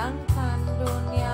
bayangkan dunia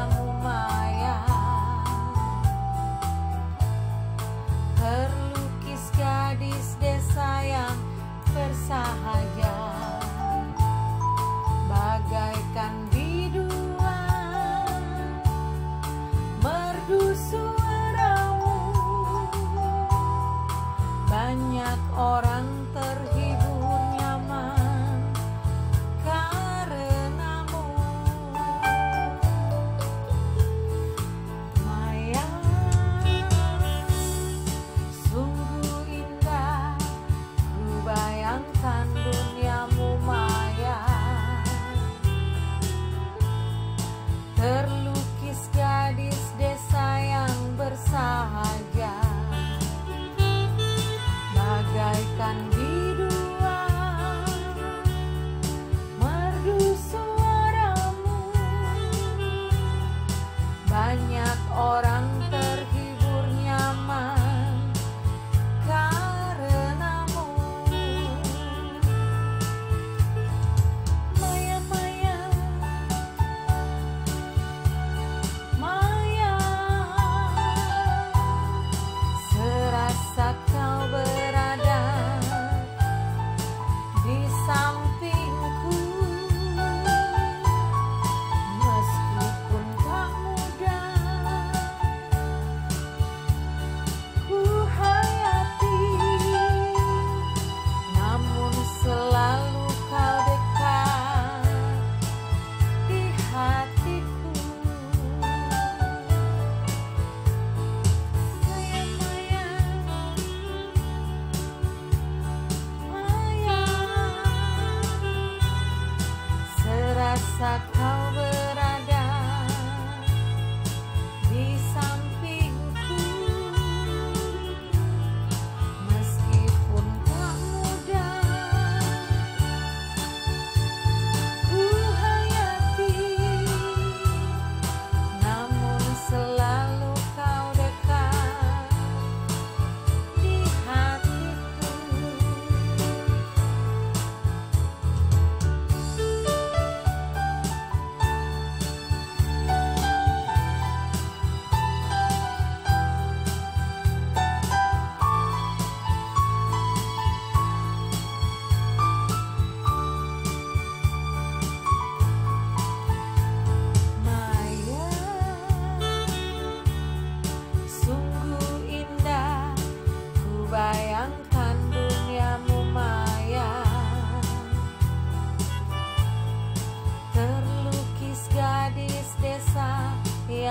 rasakan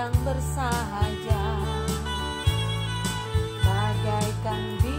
yang bersahaja. Bagaikan bintang